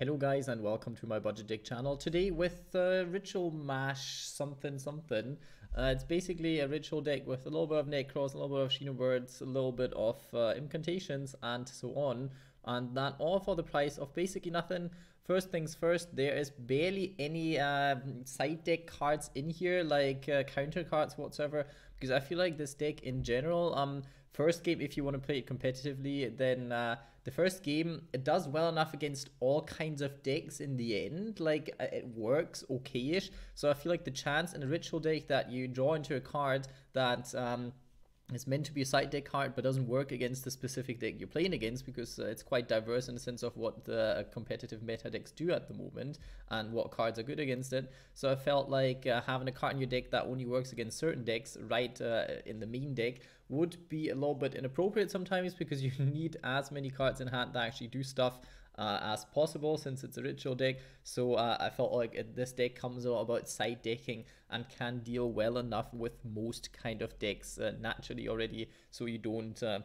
Hello guys and welcome to my budget deck channel. Today with uh, Ritual Mash something something. Uh, it's basically a ritual deck with a little bit of Nekroz, a little bit of Shinobirds, a little bit of uh, Impcantations and so on. And that all for the price of basically nothing. First things first, there is barely any um, side deck cards in here, like uh, counter cards whatsoever, because I feel like this deck in general, um, first game if you want to play it competitively, then uh, the first game it does well enough against all kinds of decks in the end. Like uh, it works okayish. So i feel like the chance in a ritual deck that you draw into a card that um it's meant to be a side deck card but doesn't work against the specific deck you're playing against because uh, it's quite diverse in the sense of what the uh, competitive meta decks do at the moment and what cards are good against it. So i felt like uh, having a card in your deck that only works against certain decks right uh, in the main deck would be a little bit inappropriate sometimes because you need as many cards in hand that actually do stuff uh, as possible since it's a ritual deck. So uh, I felt like this deck comes out about side decking and can deal well enough with most kind of decks uh, naturally already, so you don't uh,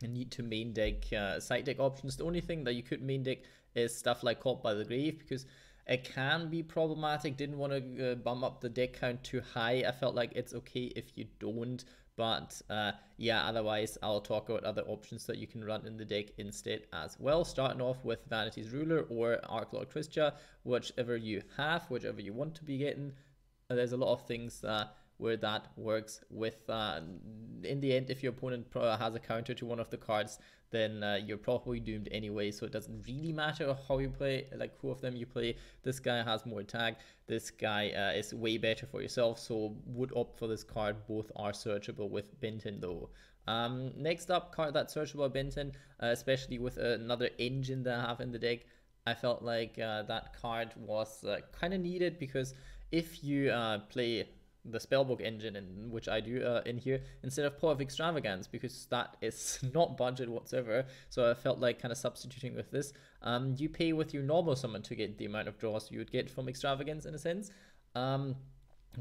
need to main deck uh, side deck options. The only thing that you could main deck is stuff like Caught by the Grave because it can be problematic. Didn't want to uh, bump up the deck count too high. I felt like it's okay if you don't but uh, yeah, otherwise I'll talk about other options that you can run in the deck instead as well. Starting off with Vanity's Ruler or Archlord Kristya, whichever you have, whichever you want to be getting. There's a lot of things uh, where that works with uh, in the end if your opponent has a counter to one of the cards then uh, you're probably doomed anyway. So it doesn't really matter how you play like who of them you play. This guy has more tag this guy uh, is way better for yourself. So would opt for this card. Both are searchable with Benten though. Um, next up card that's searchable Benten uh, especially with another engine that I have in the deck. I felt like uh, that card was uh, kind of needed because if you uh, play the spellbook engine in which I do uh, in here instead of Pot of Extravagance because that is not budget whatsoever. So I felt like kind of substituting with this. Um, you pay with your normal summon to get the amount of draws you would get from Extravagance in a sense. Um,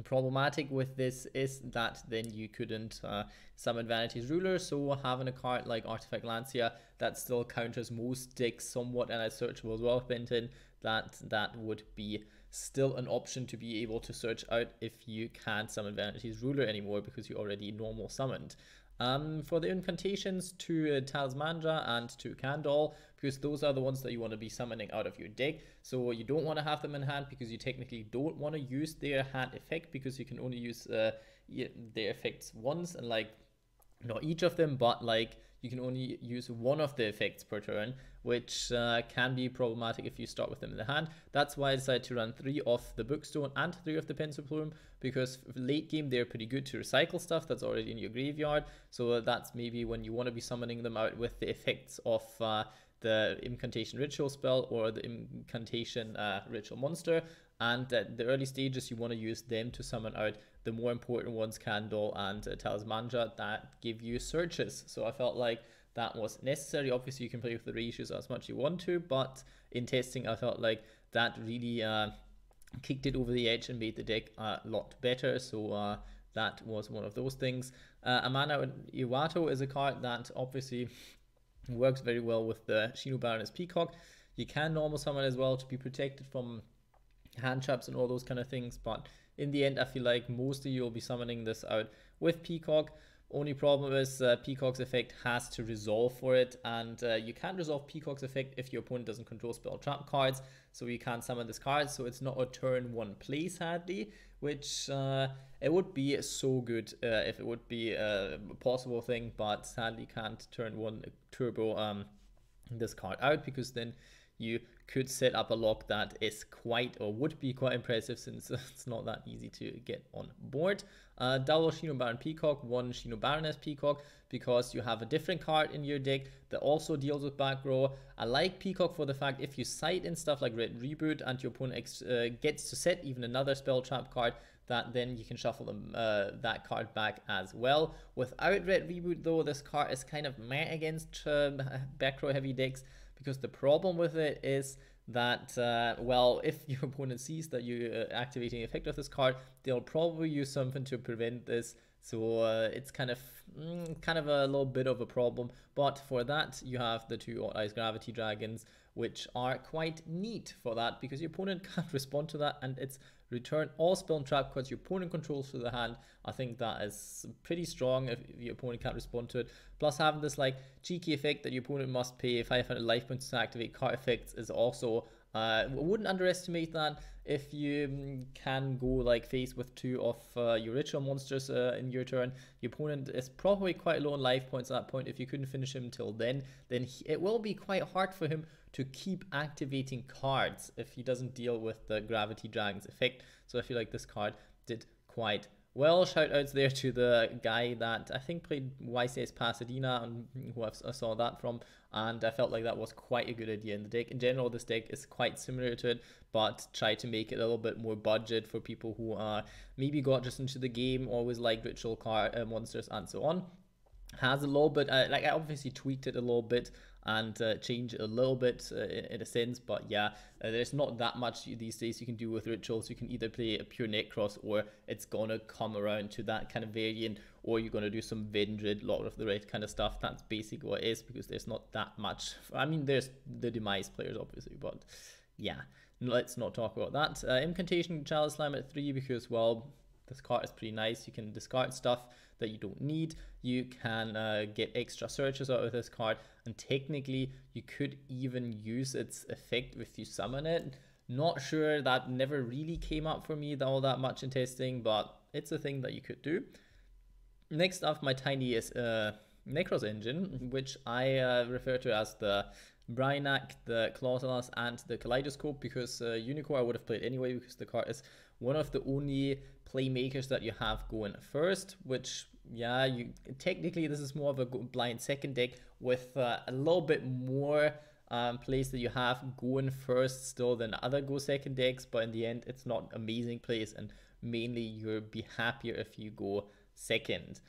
problematic with this is that then you couldn't uh, summon Vanity's Ruler, so having a card like Artifact Lancia that still counters most decks somewhat and is searchable as well, Benten, that that would be still an option to be able to search out if you can't summon Vanity's Ruler anymore because you already normal summoned. Um, for the Impcantations to uh, and to Candoll, because those are the ones that you want to be summoning out of your deck. So you don't want to have them in hand because you technically don't want to use their hand effect because you can only use uh, their effects once and like not each of them, but like you can only use one of the effects per turn, which uh, can be problematic if you start with them in the hand. That's why I decided to run three of the Bookstone and three of the Penciplume, because late game they're pretty good to recycle stuff that's already in your graveyard. So that's maybe when you want to be summoning them out with the effects of uh, the Impcantation ritual spell or the Impcantation uh, ritual monster and at the early stages you want to use them to summon out the more important ones Candoll and uh, Talismandra that give you searches. So I felt like that was necessary. Obviously you can play with the ratios as much as you want to but in testing I felt like that really uh, kicked it over the edge and made the deck a lot better. So uh, that was one of those things. Uh, Amana Iwato is a card that obviously works very well with the Shinobaroness Peacock. You can normal summon as well to be protected from hand traps and all those kind of things. But in the end, I feel like mostly you'll be summoning this out with Peacock. Only problem is uh, Peacock's effect has to resolve for it, and uh, you can't resolve Peacock's effect if your opponent doesn't control spell trap cards, so you can't summon this card, so it's not a turn one play sadly, which uh, it would be so good uh, if it would be a possible thing, but sadly can't turn one turbo um, this card out because then you could set up a lock that is quite or would be quite impressive since it's not that easy to get on board. Uh, double Shinobaron Peacock, one Shinobaroness Peacock because you have a different card in your deck that also deals with back row. I like Peacock for the fact if you sight in stuff like Red Reboot and your opponent uh, gets to set even another spell trap card, that then you can shuffle them uh, that card back as well. Without Red Reboot though, this card is kind of meh against uh, back row heavy decks because the problem with it is that, uh, well, if your opponent sees that you're uh, activating the effect of this card, they'll probably use something to prevent this. So uh, it's kind of mm, kind of a little bit of a problem. But for that, you have the two Ice Gravity Dragons, which are quite neat for that because your opponent can't respond to that and it's return all spell and trap cards your opponent controls through the hand. I think that is pretty strong if your opponent can't respond to it. Plus having this like cheeky effect that your opponent must pay 500 life points to activate card effects is also uh, wouldn't underestimate that if you mm, can go like face with two of uh, your ritual monsters uh, in your turn. Your opponent is probably quite low on life points at that point. If you couldn't finish him till then, then he, it will be quite hard for him to keep activating cards if he doesn't deal with the Gravity Dragon's effect. So I feel like this card did quite well, shout outs there to the guy that I think played YCS Pasadena and who I saw that from, and I felt like that was quite a good idea in the deck. In general, this deck is quite similar to it, but try to make it a little bit more budget for people who are maybe got just into the game, always like ritual card uh, monsters and so on. Has a little bit, uh, like I obviously tweaked it a little bit and uh, change a little bit uh, in, a sense. But yeah, uh, there's not that much these days you can do with rituals. You can either play a pure Nekroz or it's gonna come around to that kind of variant, or you're gonna do some Vendread, lot of the Red kind of stuff. That's basically what it is because there's not that much. I mean, there's the demise players obviously, but yeah, let's not talk about that. Uh, Impcantation Chalislime at three because well, this card is pretty nice. You can discard stuff that you don't need. You can uh, get extra searches out of this card, and technically you could even use its effect if you summon it. Not sure that never really came up for me all that much in testing, but it's a thing that you could do. Next up, my tiny is uh, Nekroz engine, which I uh, refer to as the Brionac, the Clausolas, and the Kaleidoscope because uh, I would have played anyway because the card is one of the only playmakers that you have going first, which yeah, you technically this is more of a blind second deck with uh, a little bit more um, plays that you have going first still than other go second decks, but in the end it's not amazing plays and mainly you'll be happier if you go second.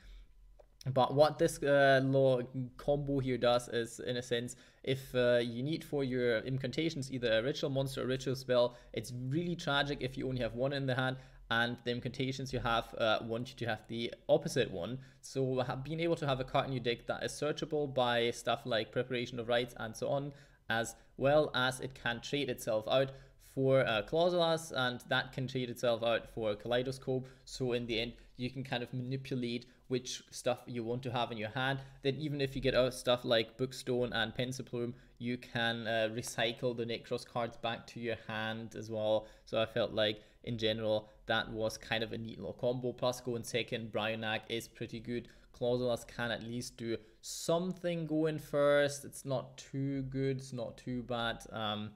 But what this uh, law combo here does is, in a sense, if uh, you need for your Impcantations either a ritual monster or ritual spell, it's really tragic if you only have one in the hand and the Impcantations you have uh, want you to have the opposite one. So being able to have a card in your deck that is searchable by stuff like preparation of rites and so on, as well as it can trade itself out for uh, Clausolas, and that can trade itself out for Kaleidoscope. So in the end, you can kind of manipulate which stuff you want to have in your hand. Then even if you get out stuff like Bookstone and Penciplume, you can uh, recycle the Nekroz cards back to your hand as well. So I felt like in general that was kind of a neat little combo. Plus going second, Brionac is pretty good. Clausolas can at least do something going first. It's not too good, it's not too bad. Um,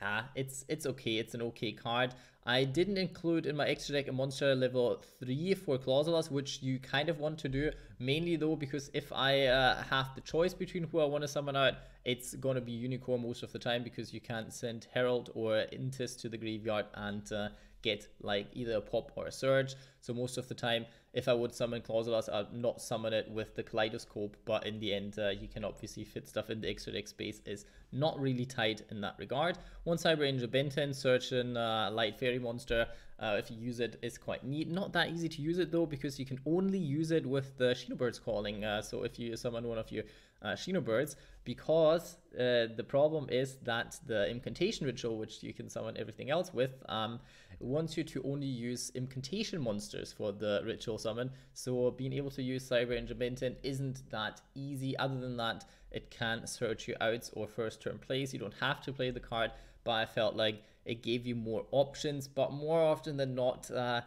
yeah, it's it's okay. It's an okay card. I didn't include in my extra deck a monster level 3 for Clausolas, which you kind of want to do. Mainly though, because if I uh, have the choice between who I want to summon out, it's going to be Unicorn most of the time because you can't send Herald or Intis to the graveyard and uh, get like either a pop or a surge. So most of the time, if I would summon Clausolas, I'd not summon it with the Kaleidoscope, but in the end, uh, you can obviously fit stuff in the extra deck space is not really tight in that regard. One Cyber Angel Benten, search in uh, Light Fairy Monster, uh, if you use it, is quite neat. Not that easy to use it though, because you can only use it with the Shinobird's Calling. Uh, so if you summon one of your uh, Shinobirds, because uh, the problem is that the Impcantation Ritual, which you can summon everything else with, um, wants you to only use Impcantation monsters for the Ritual summon. So being able to use Cyber Benten isn't that easy. Other than that, it can search you out or first turn plays. You don't have to play the card, but I felt like it gave you more options. But more often than not, uh,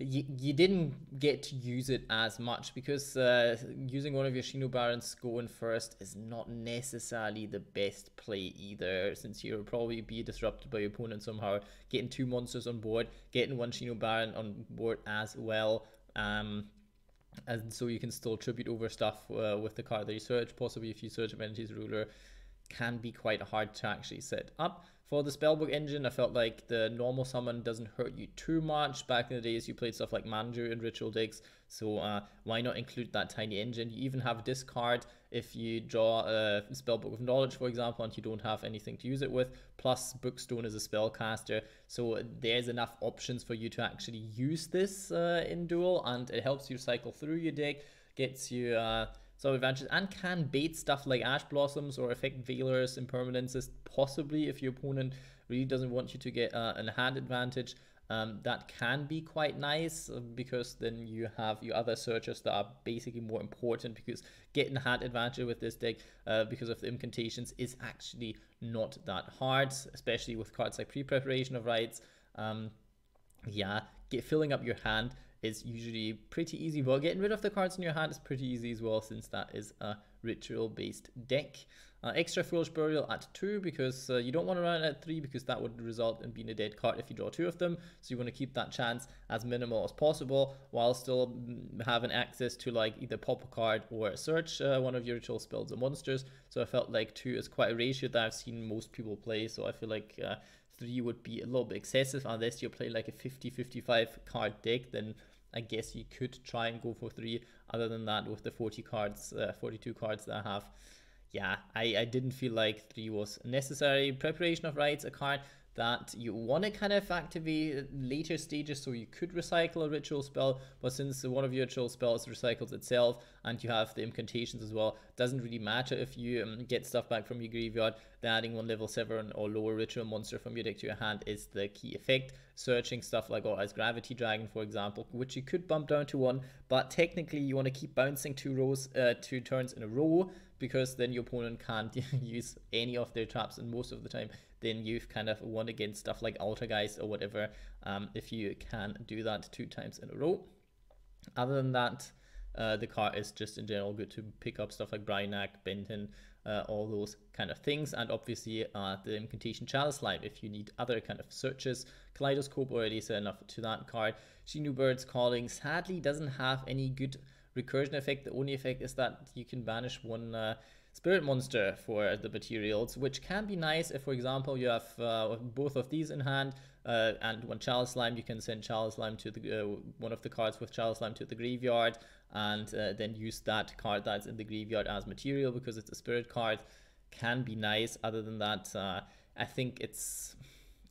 you, you didn't get to use it as much because uh, using one of your Shinobarons going first is not necessarily the best play either, since you'll probably be disrupted by your opponent somehow. Getting two monsters on board, getting one Shinobaron on board as well. Um, and so you can still tribute over stuff uh, with the card that you search. Possibly if you search Amenities Ruler, can be quite hard to actually set up. For the spellbook engine, I felt like the normal summon doesn't hurt you too much. Back in the days, you played stuff like Manju and Ritual Decks, so uh, why not include that tiny engine? You even have discard if you draw a spellbook of knowledge, for example, and you don't have anything to use it with. Plus, Bookstone is a spellcaster, so there's enough options for you to actually use this uh, in duel, and it helps you cycle through your deck, gets you. Uh, some advantages and can bait stuff like Ash Blossoms or affect Veilers, Impermanences, possibly if your opponent really doesn't want you to get uh, an hand advantage. Um, that can be quite nice uh, because then you have your other searchers that are basically more important because getting hand advantage with this deck uh, because of the Impcantations is actually not that hard, especially with cards like pre-preparation of rites. Um, yeah, get filling up your hand is usually pretty easy. Well, getting rid of the cards in your hand is pretty easy as well since that is a ritual-based deck. Uh, extra Foolish Burial at 2 because uh, you don't want to run it at 3 because that would result in being a dead card if you draw two of them. So you want to keep that chance as minimal as possible while still mm, having access to like either pop a card or search uh, one of your ritual spells or monsters. So I felt like 2 is quite a ratio that I've seen most people play. So I feel like 3 would be a little bit excessive unless you play like a 50-55 card deck then I guess you could try and go for 3. Other than that with the 40 cards, uh, 42 cards that I have yeah, I, I didn't feel like 3 was necessary. Preparation of rites, a card that you want to kind of activate later stages so you could recycle a ritual spell but since one of your ritual spells recycles itself and you have the incantations as well doesn't really matter if you um, get stuff back from your graveyard then adding one level 7 or lower ritual monster from your deck to your hand is the key effect. Searching stuff like as gravity dragon for example which you could bump down to one but technically you want to keep bouncing two rows uh, two turns in a row because then your opponent can't use any of their traps and most of the time then you've kind of won against stuff like Altergeist or whatever um, if you can do that two times in a row. Other than that, uh, the card is just in general good to pick up stuff like Brionac, Benten, uh, all those kind of things, and obviously uh, the Impcantation Chalislime if you need other kind of searches. Kaleidoscope already said enough to that card. Shinobird's Calling sadly doesn't have any good recursion effect. The only effect is that you can banish one uh, spirit monster for the materials, which can be nice if, for example, you have uh, both of these in hand uh, and one Chalislime, you can send Chalislime to the uh, one of the cards with Chalislime to the graveyard and uh, then use that card that's in the graveyard as material because it's a spirit card. Can be nice. Other than that, uh, I think it's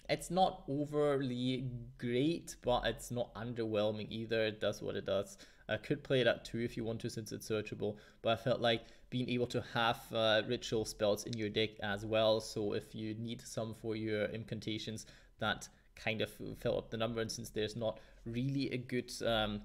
it's not overly great, but it's not underwhelming either. It does what it does. I could play it at two if you want to since it's searchable, but I felt like being able to have uh, ritual spells in your deck as well. So if you need some for your Impcantations, that kind of fill up the number. And since there's not really a good um,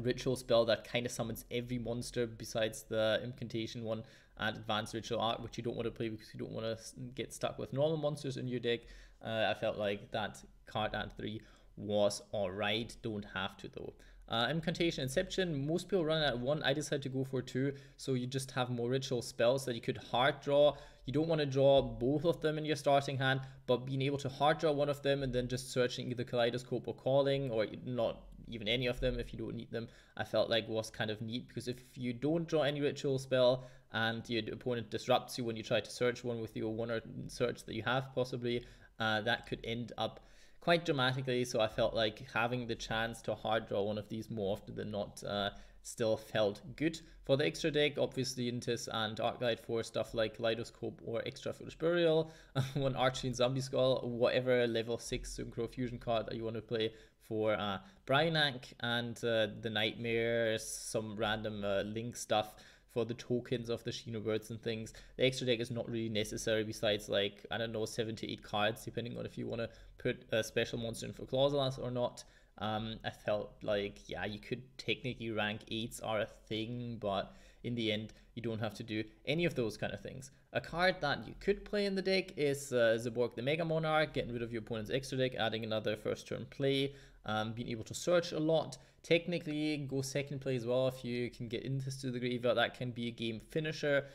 ritual spell that kind of summons every monster besides the Impcantation one and advanced ritual art, which you don't want to play because you don't want to get stuck with normal monsters in your deck. Uh, I felt like that card and three was alright. Don't have to though. Uh, Impcantation Inception, most people run at one. I decided to go for two, so you just have more ritual spells that you could hard draw. You don't want to draw both of them in your starting hand, but being able to hard draw one of them and then just searching either Kaleidoscope or Calling, or not even any of them if you don't need them, I felt like was kind of neat because if you don't draw any ritual spell and your opponent disrupts you when you try to search one with your one or search that you have possibly, uh, that could end up quite dramatically. So I felt like having the chance to hard draw one of these more often than not uh, still felt good. For the extra deck, obviously Intis and Arclight for stuff like Kaleidoscope or Extra Foolish Burial, one Archie and Zombie Skull, whatever level 6 Synchro Fusion card that you want to play for uh, Brionac and uh, the Nightmares, some random uh, link stuff for the tokens of the Shinobirds and things. The extra deck is not really necessary besides like, I don't know, 7 to 8 cards, depending on if you want to put a special monster in for Clauselas or not. Um, I felt like, yeah, you could technically rank 8s are a thing, but in the end, you don't have to do any of those kind of things. A card that you could play in the deck is uh, Zaborg the Mega Monarch, getting rid of your opponent's extra deck, adding another first turn play, um, being able to search a lot. Technically, go second play as well if you can get into the graveyard. That can be a game finisher.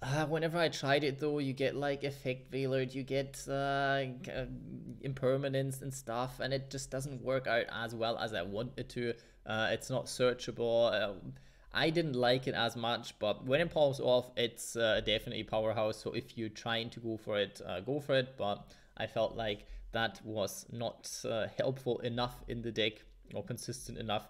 Uh, whenever I tried it though, you get like effect veiler, you get uh, impermanence and stuff, and it just doesn't work out as well as I wanted to. Uh, it's not searchable. Uh, I didn't like it as much, but when it pops off, it's uh, definitely powerhouse. So if you're trying to go for it, uh, go for it. But I felt like that was not uh, helpful enough in the deck or consistent enough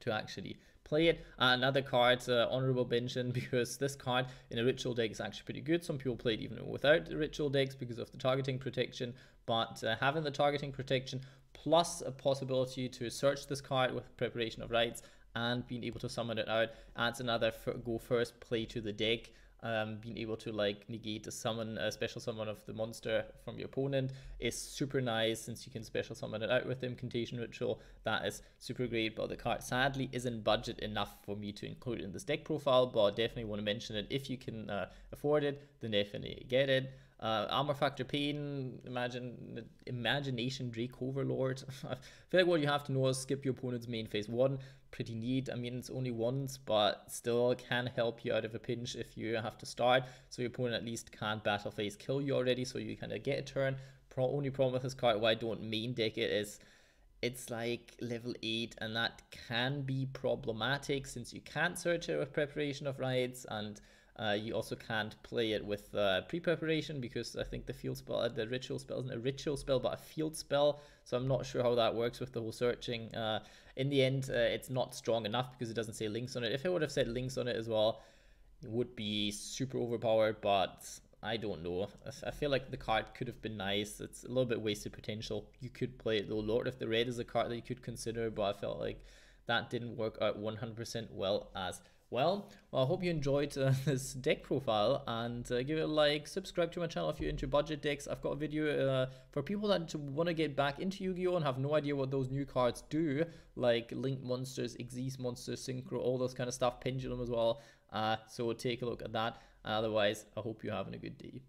to actually play it. Uh, another card, uh, Honorable Mention, because this card in a ritual deck is actually pretty good. Some people play it even without ritual decks because of the targeting protection, but uh, having the targeting protection plus a possibility to search this card with preparation of rites and being able to summon it out adds another go first play to the deck um, being able to like negate a summon, a special summon of the monster from your opponent is super nice since you can special summon it out with the Impcantation ritual. That is super great, but the card sadly isn't budget enough for me to include in this deck profile, but I definitely want to mention it. If you can uh, afford it, then definitely get it. Uh, Armor Factor Pain, imagine Imagination Drake Overlord. I feel like what you have to know is skip your opponent's main phase one. Pretty neat. I mean, it's only once, but still can help you out of a pinch if you have to start. So your opponent at least can't battle phase kill you already, so you kind of get a turn. Pro only problem with this card, why I don't main deck it, is it's like level 8 and that can be problematic since you can't search it with preparation of rites and uh, you also can't play it with uh, pre-preparation because I think the field spell, uh, the ritual spell isn't a ritual spell but a field spell. So I'm not sure how that works with the whole searching. Uh, in the end, uh, it's not strong enough because it doesn't say links on it. If it would have said links on it as well, it would be super overpowered. But I don't know. I feel like the card could have been nice. It's a little bit wasted potential. You could play it though. Lord of the Red is a card that you could consider, but I felt like that didn't work out 100% well as well, well, I hope you enjoyed uh, this deck profile and uh, give it a like, subscribe to my channel if you're into budget decks. I've got a video uh, for people that want to get back into Yu-Gi-Oh! and have no idea what those new cards do, like Link Monsters, Xyz Monsters, Synchro, all those kind of stuff, Pendulum as well. Uh, so take a look at that. Otherwise, I hope you're having a good day.